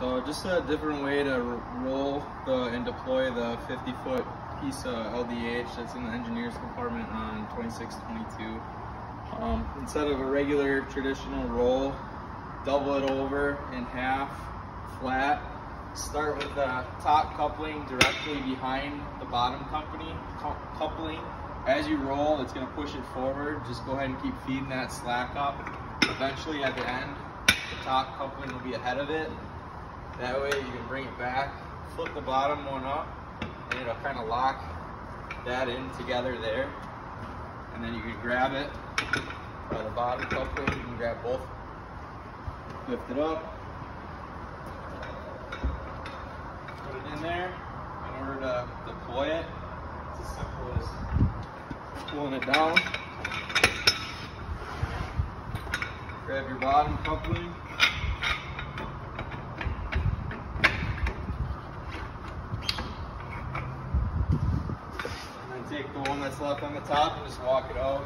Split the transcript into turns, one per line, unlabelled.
So just a different way to roll the and deploy the 50 foot piece of LDH that's in the engineer's compartment on 2622. Um, instead of a regular traditional roll, double it over in half, flat. Start with the top coupling directly behind the bottom company coupling. As you roll, it's gonna push it forward. Just go ahead and keep feeding that slack up. Eventually at the end, the top coupling will be ahead of it. That way you can bring it back, flip the bottom one up, and it'll kind of lock that in together there. And then you can grab it by the bottom coupling, you can grab both, lift it up, put it in there. In order to deploy it, it's as simple as pulling it down. Grab your bottom coupling, take the one that's left on the top and just walk it out.